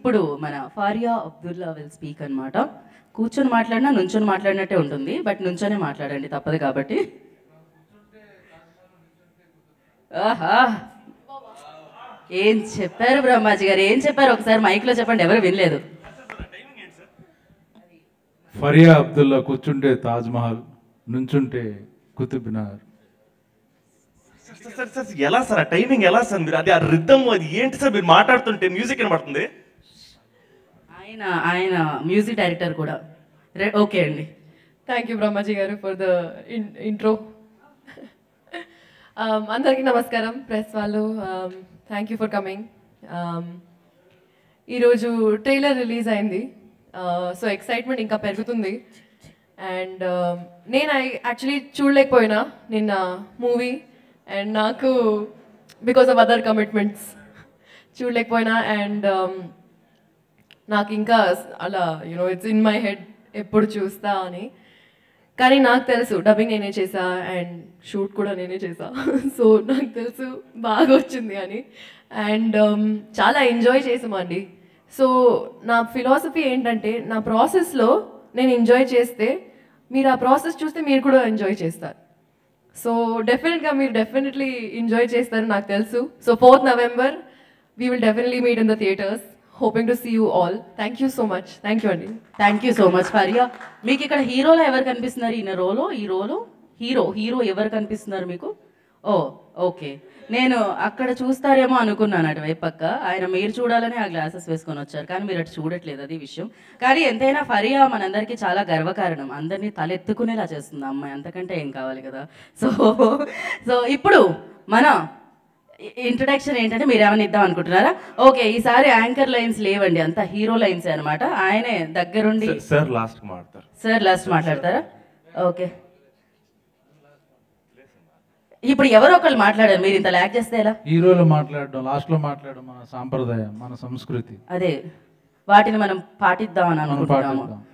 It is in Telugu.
ఇప్పుడు మన ఫారియా అబ్దుల్లా విల్ స్పీక్ అన్నమాట. కూర్చొని మాట్లాడినా నుంచొని మాట్లాడినట్టే ఉంటుంది బట్ నుంచొనే మాట్లాడండి తప్పదు కాబట్టి. ఆహా! ఏం చెప్పారు బ్రహ్మాజీ గారు? ఏం చెప్పారు? ఒకసారి మైక్లో చెప్పండి ఎవరు వినలేదు. ఫరియా అబ్దుల్లా కూర్చుంటే తాజ్ మహల్ నుంచుంటే Qutub Minar. Sir, sir sir ఎలా సార్? ఆ టైమింగ్ ఎలా సార్ మీరు? అది ఆ రిథమ్ అది ఏంటి సార్? మీరు మాట్లాడుతుంటే మ్యూజిక్ వినబడుతుంది. ఆయన ఆయన మ్యూజిక్ డైరెక్టర్ కూడా. ఓకే అండి. థ్యాంక్ యూ బ్రహ్మాజీ గారు ఫర్ ద ఇంట్రో అందరికీ నమస్కారం ప్రెస్ వాళ్ళు. థ్యాంక్ యూ ఫర్ కమింగ్ ఈరోజు ట్రైలర్ రిలీజ్ అయింది. Uh, సో ఎక్సైట్మెంట్ ఇంకా పెరుగుతుంది. అండ్ um, నేను యాక్చువల్లీ చూడలేకపోయినా నిన్న మూవీ అండ్ నాకు బికాస్ ఆఫ్ అదర్ కమిట్మెంట్స్ చూడలేకపోయినా. అండ్ నాకు ఇంకా అలా you know it's in my head ఎప్పుడు చూస్తా అని. కానీ నాకు తెలుసు డబ్బింగ్ నేనే చేసా అండ్ షూట్ కూడా నేనే చేసా. సో నాకు తెలుసు బాగా వచ్చింది అని. అండ్ um, చాలా ఎంజాయ్ చేసామండి సో నా ఫిలాసఫీ ఏంటంటే నా ప్రాసెస్లో నేను ఎంజాయ్ చేస్తే మీరు ఆ ప్రాసెస్ చూస్తే మీరు కూడా ఎంజాయ్ చేస్తారు. సో డెఫినెట్గా మీరు డెఫినెట్లీ ఎంజాయ్ చేస్తారు నాకు తెలుసు. So fourth November we will definitely meet in the theatres hoping to see you all thank you so much thank you అండి thank you so much Faria మీకు ఇక్కడ హీరోలో ఎవరు కనిపిస్తున్నారు? ఈయన రోలో? ఈ రోలో? హీరో హీరో ఎవరు కనిపిస్తున్నారు మీకు? ఓ ఓకే. నేను అక్కడ చూస్తారేమో అనుకున్నాను అటువైపు పక్క. ఆయన మీరు చూడాలని ఆ గ్లాసెస్ వేసుకొని వచ్చారు. కానీ మీరు అటు చూడట్లేదు అది విషయం. కానీ ఎంతైనా ఫరియా మనందరికీ చాలా గర్వకారణం. అందరినీ తలెత్తుకునేలా చేస్తుంది అమ్మాయి. అంతకంటే ఏం కావాలి కదా? సో సో ఇప్పుడు మన ఇంట్రడక్షన్ ఏంటంటే మీరు ఏమైనా ఇద్దాం అనుకుంటున్నారా? ఓకే ఈసారి యాంకర్ లైన్స్ లేవండి అంతా హీరో లైన్స్ అనమాట ఆయనే దగ్గరుండి సార్ లాస్ట్ మాడతారు సార్ లాస్ట్ మాట్లాడతారా? ఓకే. ఇప్పుడు ఎవరో ఒకళ్ళు మాట్లాడారు మీరు ఇంత ల్యాక్ చేస్తే ఎలా? హీరోలో మాట్లాడడం లాస్ట్లో మాట్లాడడం మన సాంప్రదాయం మన సంస్కృతి. అదే వాటిని మనం పాటిద్దామని మనం అనుకుంటున్నాము పాటిద్దాం.